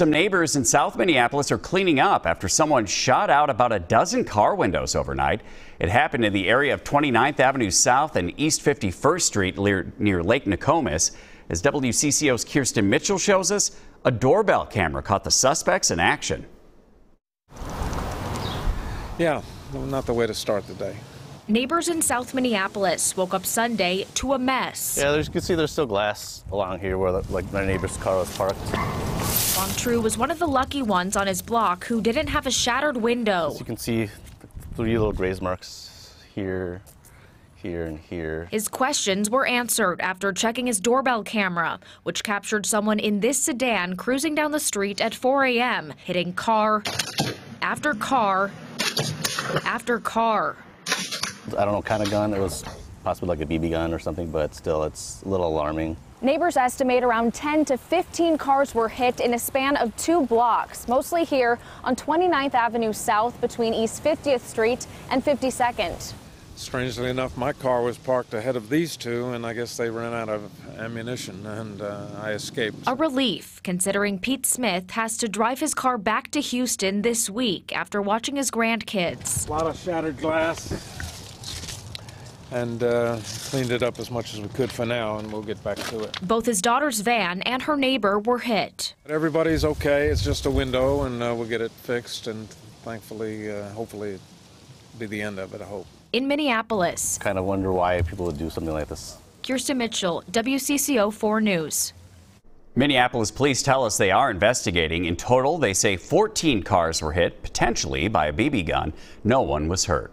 Some neighbors in South Minneapolis are cleaning up after someone shot out about a dozen car windows overnight. It happened in the area of 29th Avenue South and East 51st Street near Lake Nokomis. As WCCO's Kirsten Mitchell shows us, a doorbell camera caught the suspects in action. Yeah, not the way to start the day. Neighbors in South Minneapolis woke up Sunday to a mess. Yeah, you can see there's still glass along here where the, like my neighbor's car was parked. Long True was one of the lucky ones on his block who didn't have a shattered window. As you can see three little graze marks here, here, and here. His questions were answered after checking his doorbell camera, which captured someone in this sedan cruising down the street at 4 a.m., hitting car after car after car. I don't know kind of gun. It was possibly like a BB gun or something, but still, it's a little alarming. Neighbors estimate around 10 to 15 cars were hit in a span of two blocks, mostly here on 29th Avenue South between East 50th Street and 52nd. Strangely enough, my car was parked ahead of these two, and I guess they ran out of ammunition, and uh, I escaped. A relief, considering Pete Smith has to drive his car back to Houston this week after watching his grandkids. A lot of shattered glass, and uh, cleaned it up as much as we could for now, and we'll get back to it. Both his daughter's van and her neighbor were hit. Everybody's okay. It's just a window, and uh, we'll get it fixed, and thankfully, uh, hopefully, be the end of it, I hope. In Minneapolis. Kind of wonder why people would do something like this. Kirsten Mitchell, WCCO 4 News. Minneapolis police tell us they are investigating. In total, they say 14 cars were hit, potentially by a BB gun. No one was hurt.